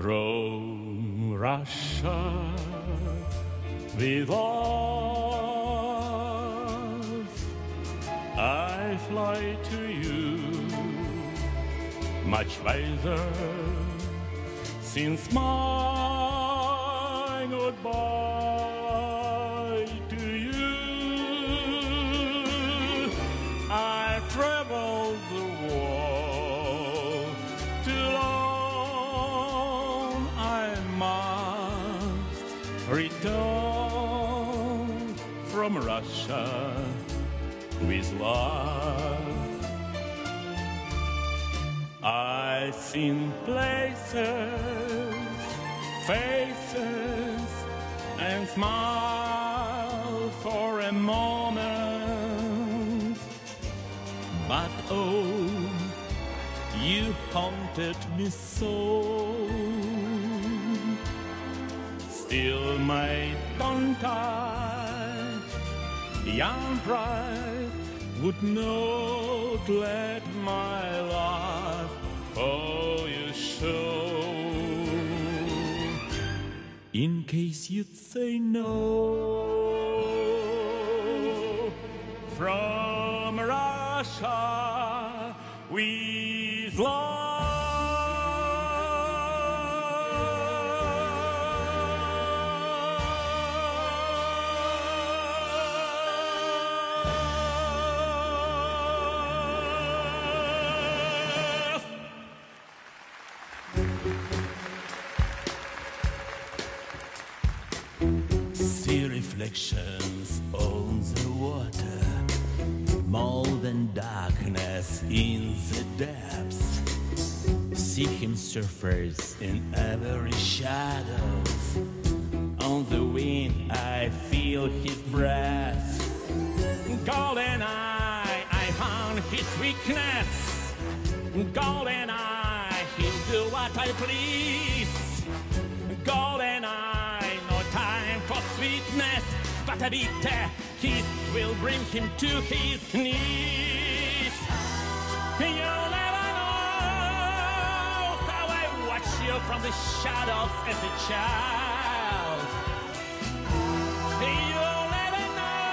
From Russia with love, I fly to you, much wiser since my goodbye to you. I traveled the from Russia with love. I've seen places, faces, and smile for a moment. But oh, you haunted me so. Still my tongue tied, young pride would not let my life for you show. In case you'd say no, from Russia with love. Reflections on the water, more than darkness in the depths. See him surface in every shadows. On the wind, I feel his breath. Golden eye, I found his weakness. Golden eye, he'll do what I please. But a bitter kiss will bring him to his knees. You'll never know how I watched you from the shadows as a child. You'll never know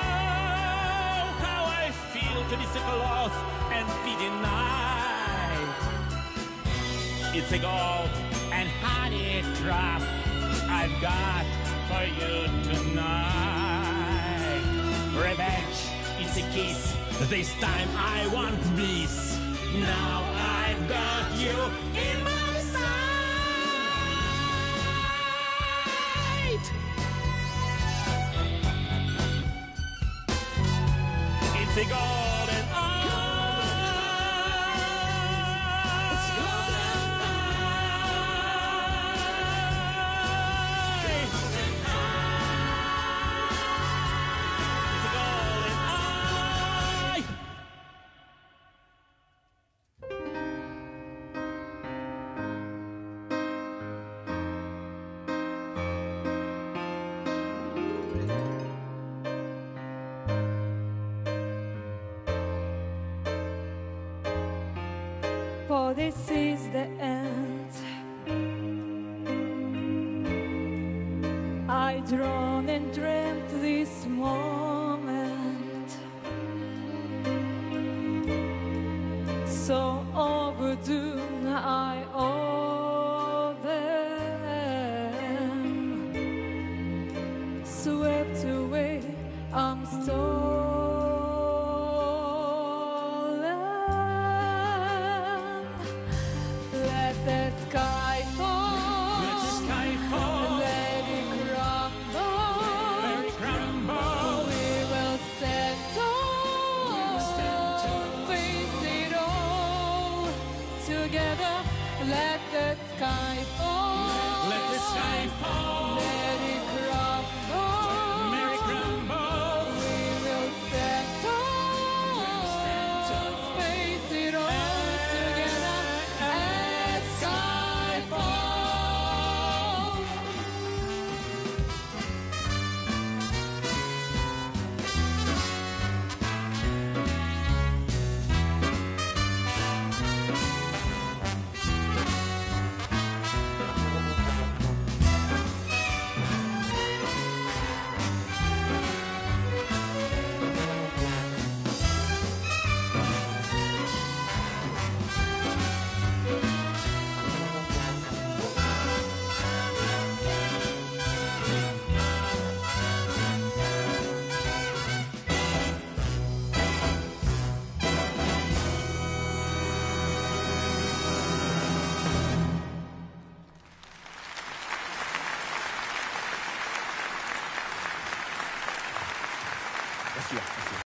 how I feel to be so close and be denied. It's a gold and honey drop I've got for you tonight. Revenge is a kiss. This time I want peace. Now I've got you in my sight. It's a golden this is the end. I drawn and dreamt this moment, so overdue I owe them. Swept away, I'm stolen. Let the sky fall. Let the sky fall.